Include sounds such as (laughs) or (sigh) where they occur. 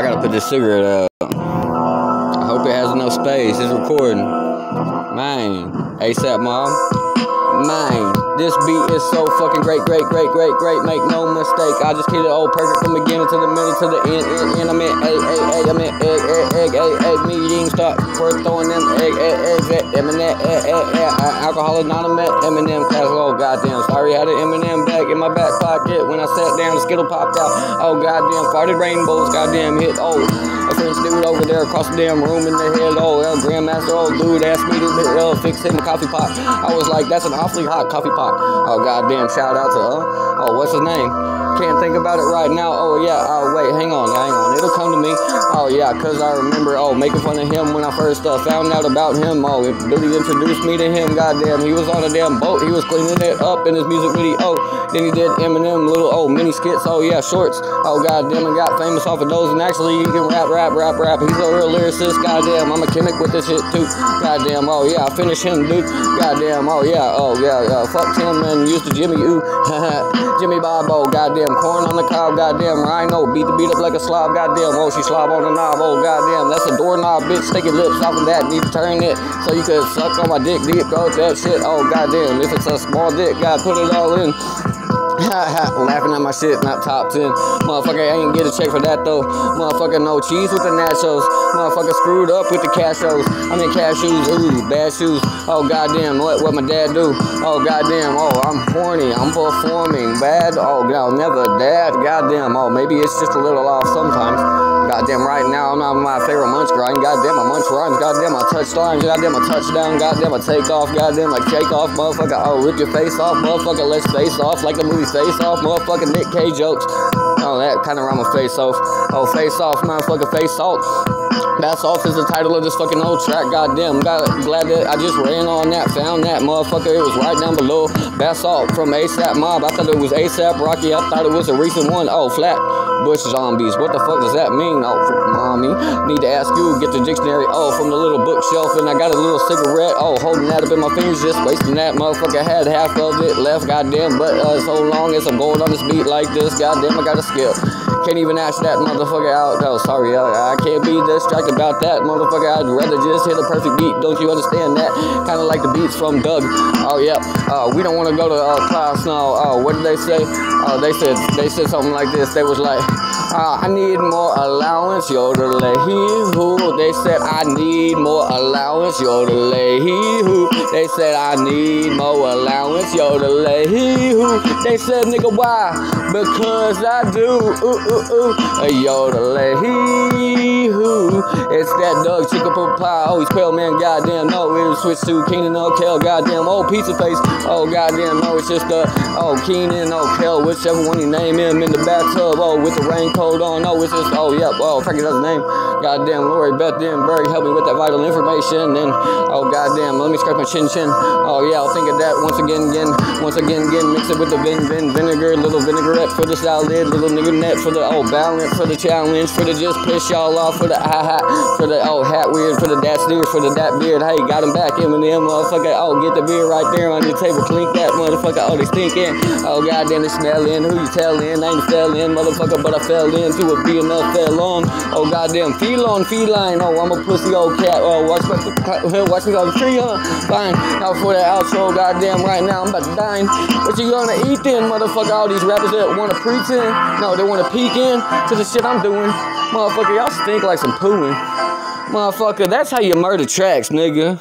I gotta put this cigarette out. I hope it has enough space. It's recording. Man, ASAP Mob. Man, this beat is so fucking great, great, great, great, great. Make no mistake. I just hit it all perfect from beginning to the middle to the end, end, end. I'm in egg, egg, egg. I'm in egg, egg, egg, egg, egg. Meeting start for throwing them egg, egg, egg, egg. Eminem, egg, egg, egg. Alcohol anonymous. Eminem class. Oh goddamn. Sorry, had an Eminem bag in my back pocket when I sat down. The skittle popped out. Oh goddamn. Farted rainbows. Goddamn hit. Oh. A French dude over there across the damn room in the head. Oh, El Grandmaster, old dude asked me to uh, fix him a coffee pot. I was like, that's an awfully hot coffee pot. Oh, goddamn, shout out to, uh, oh, what's his name? Can't think about it right now. Oh, yeah, oh, wait, hang on, hang on. It'll come to me. Oh, yeah, because I remember, oh, making fun of him when I first uh, found out about him. Oh, if Billy introduced me to him. Goddamn, he was on a damn boat. He was cleaning it up in his music video. Oh, then he did Eminem little, oh, mini skits. Oh, yeah, shorts. Oh, goddamn, I got famous off of those. And actually, you can rap, rap, rap, rap. He's a real lyricist. Goddamn, I'm a chemic with this shit, too. Goddamn, oh, yeah, I finished him, dude. Goddamn, oh, yeah, oh, yeah, yeah. Fuck Tim and used to Jimmy, ooh. (laughs) Jimmy Bob, oh, goddamn, corn on the cob, goddamn, rhino. Beat the beat up like a slob, goddamn. Oh, she slob on the knob, oh, goddamn. That's a doorknob, bitch. Stick your lips off of that. Need to turn it so you can suck on my dick deep. Go that shit, oh, goddamn. If it's a small dick, God, put it all in. (laughs) Laughing at my shit, not top 10. Motherfucker, I ain't get a check for that though. Motherfucker, no cheese with the nachos. Motherfucker screwed up with the cashews. I mean cashews, ooh, bad shoes. Oh goddamn, what what my dad do? Oh goddamn, oh I'm horny, I'm performing bad. Oh no, never dad. Goddamn, oh maybe it's just a little off sometimes. Goddamn, right now I'm not my favorite munch grind. Goddamn, I munch rhymes. Goddamn, I touch lines. Goddamn, I touchdown. Goddamn, I take off. Goddamn, I take off. Motherfucker, oh rip your face off. Motherfucker, let's face off like the movie Face Off. Motherfucker, Nick Cage jokes. Oh, that kind of rhyme with face off. Oh, face off, motherfucker, face off. That's off is the title of this fucking old track. Goddamn, God, glad that I just ran on that, found that motherfucker. It was right down below. Bass off from ASAP Mob. I thought it was ASAP Rocky. I thought it was a recent one. Oh, flat. Bush zombies. What the fuck does that mean? Oh, mommy. Need to ask you. Get the dictionary. Oh, from the little bookshelf. And I got a little cigarette. Oh, holding that up in my fingers. Just wasting that. Motherfucker had half of it left. Goddamn. But uh, so long as I'm going on this beat like this. Goddamn, I gotta skip. Can't even ask that motherfucker out. No, sorry. I, I can't be distracted about that motherfucker. I'd rather just hit a perfect beat. Don't you understand that? Kind of like the beats from Doug. Oh, yeah. Uh, we don't want to go to uh, class now. Oh, what did they say? Oh, they said they said something like this. They was like, uh, I need more allowance, yodelay hoo. They said I need more allowance, yodelay hoo. They said I need more allowance, yodelay hoo. They said nigga why? Because I do. Uh, uh, uh, ooh ooh ooh. A yodelay hoo. It's that Doug chicken pie. Oh, he's pale man. Goddamn no. It was switched to Kenan O'Kel. Goddamn old pizza face. Oh goddamn no. It's just the oh Kenan O'Kel. Whichever one you name him in the bathtub. Oh with the raincoat on. no, it's just oh yep. Oh I forget his name. Goddamn Lori Beth Denberg help me with that vital information. And oh goddamn, let me scratch my chin chin. Oh yeah, I'll think of that once again, again, once again, again. Mix it with the vin vin vinegar, little vinaigrette for the salad, little nigga net for the oh balance, for the challenge, for the just piss y'all off, for the ha ha, for the oh hat weird, for the dat steer, for the dat beard. Hey, got him back, Eminem, motherfucker. Oh, get the beer right there on your table, clink that motherfucker. Oh, they stinking. Oh goddamn, they smelling. Who you telling? I ain't fell motherfucker, but I fell into a BMF fell on. Oh goddamn, feline, feline. Oh, I'm a pussy old cat. Oh, watch my (laughs) watch me go the tree, huh? Fine. Now for that outro, goddamn, right now I'm about to dine. What you gonna eat then, motherfucker? All these rappers that wanna in, no, they wanna peek in to the shit I'm doing. Motherfucker, y'all stink like some pooing. Motherfucker, that's how you murder tracks, nigga.